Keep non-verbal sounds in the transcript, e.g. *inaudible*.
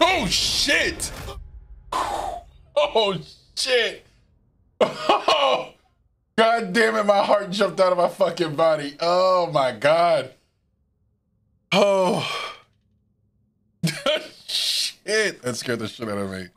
Oh shit! Oh shit! Oh, *laughs* god damn it! My heart jumped out of my fucking body. Oh my god! Oh *laughs* shit! That scared the shit out of me.